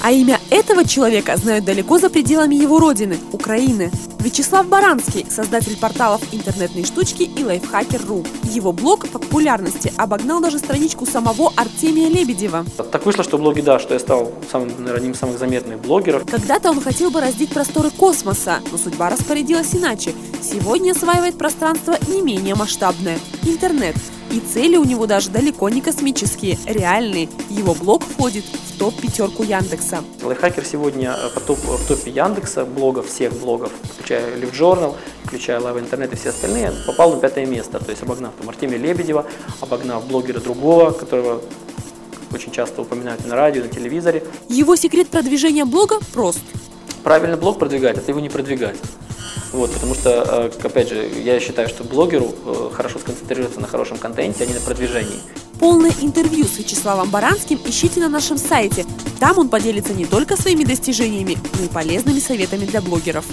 А имя этого человека знают далеко за пределами его родины – Украины. Вячеслав Баранский – создатель порталов «Интернетные штучки» и «Лайфхакер.ру». Его блог по популярности обогнал даже страничку самого Артемия Лебедева. Так вышло, что блоги, да, что я стал самым, наверное, одним из самых заметных блогеров. Когда-то он хотел бы раздеть просторы космоса, но судьба распорядилась иначе. Сегодня осваивает пространство не менее масштабное – интернет. И цели у него даже далеко не космические, реальные. Его блог входит в топ-пятерку Яндекса. Лайфхакер сегодня э, по топ, в топе Яндекса, блогов, всех блогов, включая Live Journal, включая Live Internet и все остальные, попал на пятое место. То есть обогнав там, Артемия Лебедева, обогнав блогера другого, которого очень часто упоминают на радио, на телевизоре. Его секрет продвижения блога прост. Правильно блог продвигать, а ты его не продвигать. Вот, потому что, э, опять же, я считаю, что блогеру э, хорошо сконцентрироваться на хорошем контенте, а не на продвижении. Полное интервью с Вячеславом Баранским ищите на нашем сайте. Там он поделится не только своими достижениями, но и полезными советами для блогеров.